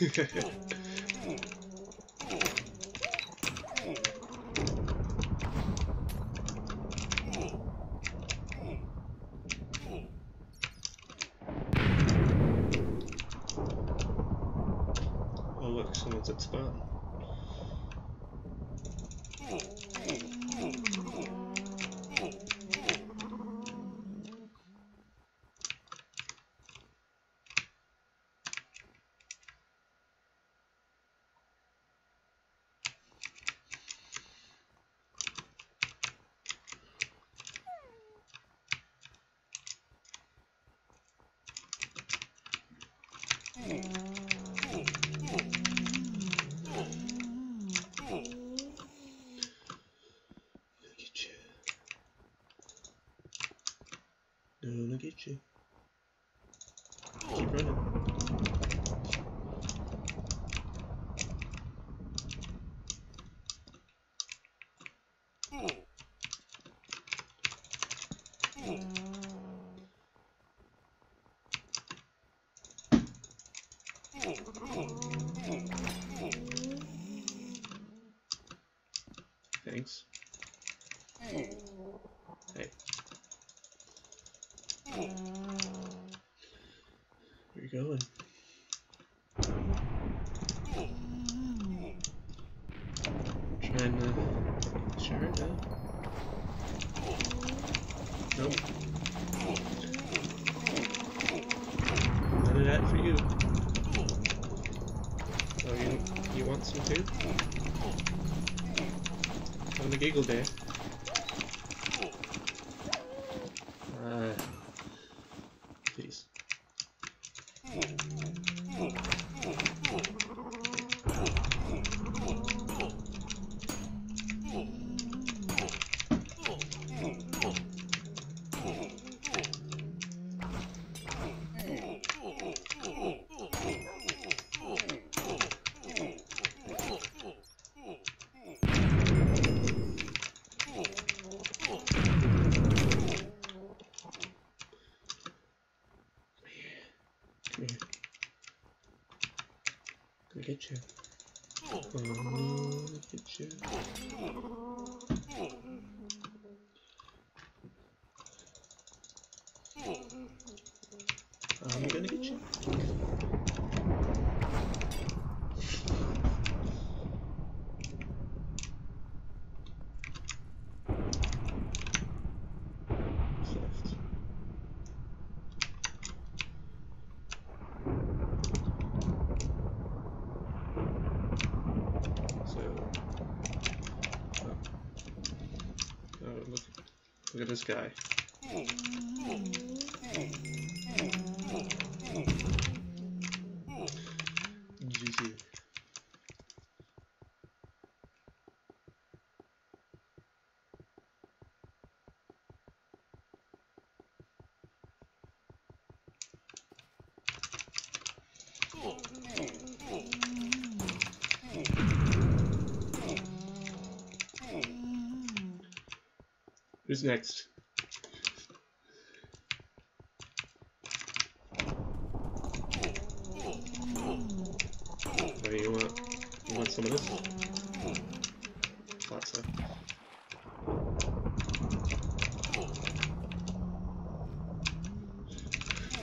oh look, someone's at spawn. Gonna get you. Gonna get you. Keep Thanks. Hey. Where you going? Trying to sure no. Nope. None of that for you. Oh, you you want some too? Having a giggle there. Get you. Gonna get you. I'm gonna get you. What's left? So, oh, oh look, look at this guy. Who's next? What you want? You want some of this? So.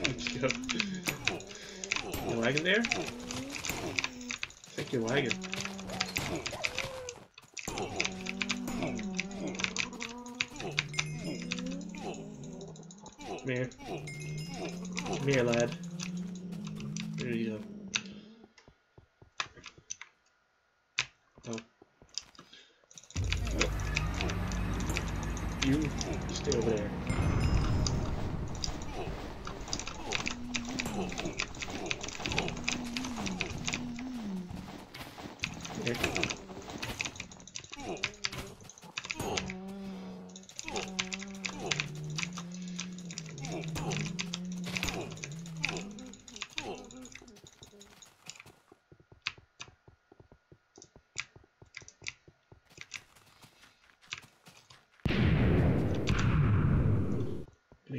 Let's go. You lagging there? I think you're lagging. Come here. Come here, lad. There you go. Oh. You stay over there. Here.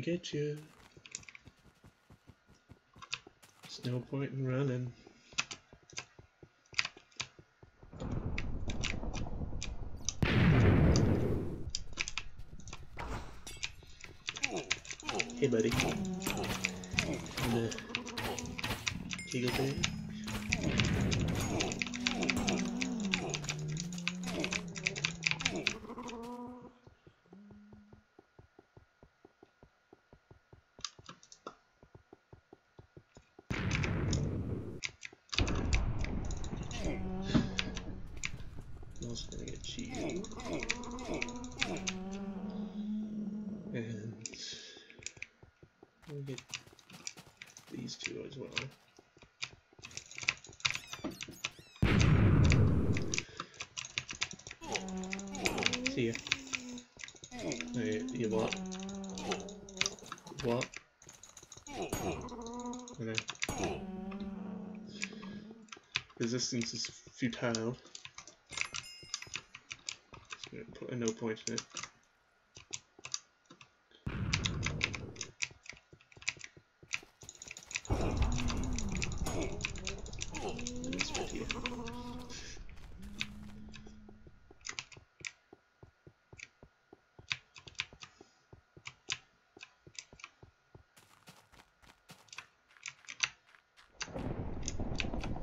to get you. There's no point in running. Hey, buddy. You wanna? Also gonna get cheese. And we'll get these two as well. See ya. Hey, you what? What? Okay. Resistance is futile. Put a no point in it.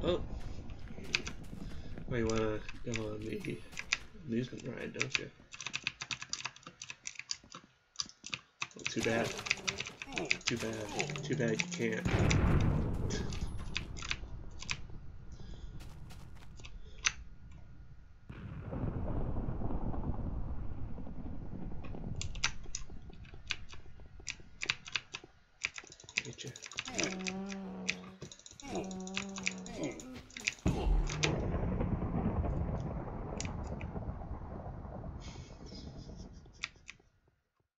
Oh. Well, you wanna go on the lose them, right, don't you? Well, too bad. Too bad. Too bad you can't. Get you.